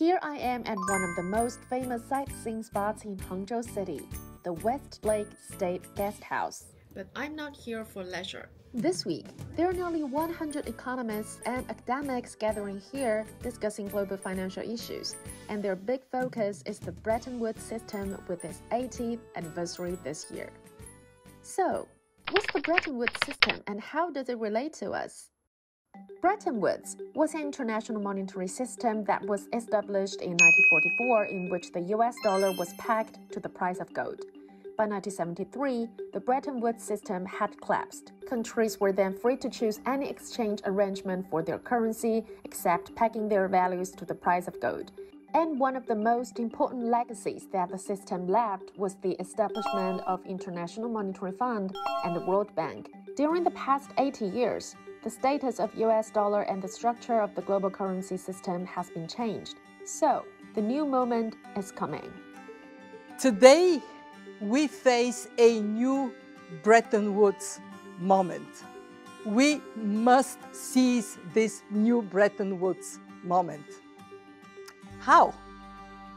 Here I am at one of the most famous sightseeing spots in Hangzhou City, the Westlake State Guest House. But I'm not here for leisure. This week, there are nearly 100 economists and academics gathering here discussing global financial issues, and their big focus is the Bretton Woods system with its 80th anniversary this year. So, what's the Bretton Woods system and how does it relate to us? Bretton Woods was an international monetary system that was established in 1944 in which the US dollar was pegged to the price of gold. By 1973, the Bretton Woods system had collapsed. Countries were then free to choose any exchange arrangement for their currency except pegging their values to the price of gold. And one of the most important legacies that the system left was the establishment of International Monetary Fund and the World Bank. During the past 80 years, the status of US dollar and the structure of the global currency system has been changed. So, the new moment is coming. Today, we face a new Bretton Woods moment. We must seize this new Bretton Woods moment. How?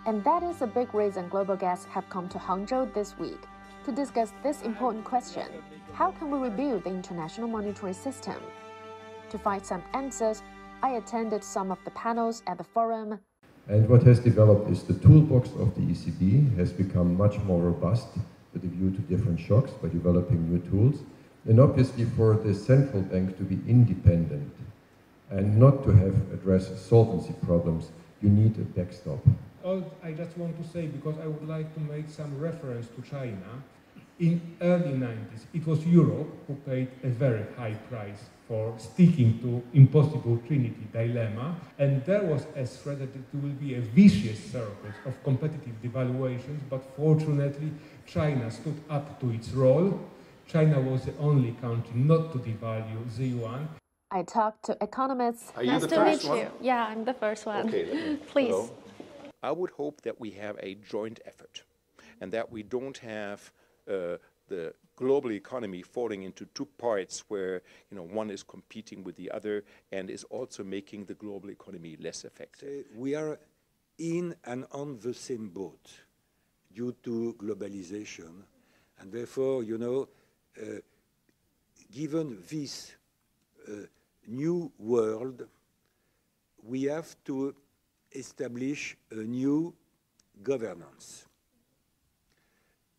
And that is a big reason global guests have come to Hangzhou this week to discuss this important question How can we rebuild the international monetary system? To find some answers, I attended some of the panels at the forum. And what has developed is the toolbox of the ECB has become much more robust with a view to different shocks by developing new tools. And obviously for the central bank to be independent and not to have addressed solvency problems, you need a backstop. All I just want to say, because I would like to make some reference to China, in early 90s, it was Europe who paid a very high price for sticking to impossible Trinity dilemma, and there was a threat that it will be a vicious circle of competitive devaluations, but fortunately China stood up to its role. China was the only country not to devalue the yuan. I talked to economists. Are you nice the to first meet one? you. Yeah, I'm the first one. Okay. Please. Hello. I would hope that we have a joint effort and that we don't have the global economy falling into two parts where you know one is competing with the other and is also making the global economy less effective. We are in and on the same boat due to globalization, and therefore, you know, uh, given this uh, new world, we have to establish a new governance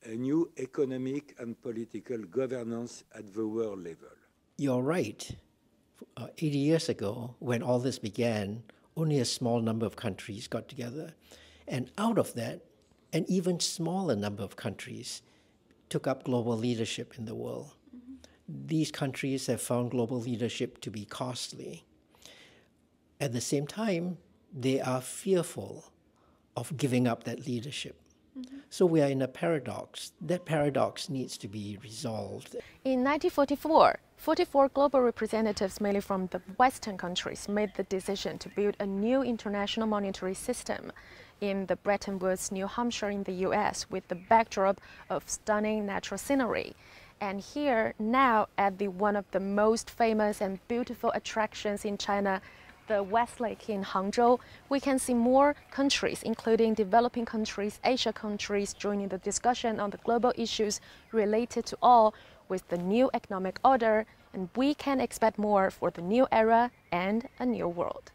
a new economic and political governance at the world level. You're right. Uh, 80 years ago, when all this began, only a small number of countries got together. And out of that, an even smaller number of countries took up global leadership in the world. Mm-hmm. These countries have found global leadership to be costly. At the same time, they are fearful of giving up that leadership. So we are in a paradox. That paradox needs to be resolved. In 1944, 44 global representatives, mainly from the Western countries, made the decision to build a new international monetary system in the Bretton Woods, New Hampshire, in the US, with the backdrop of stunning natural scenery. And here, now, at the one of the most famous and beautiful attractions in China, the Westlake in Hangzhou, we can see more countries, including developing countries, Asia countries, joining the discussion on the global issues related to all with the new economic order, and we can expect more for the new era and a new world.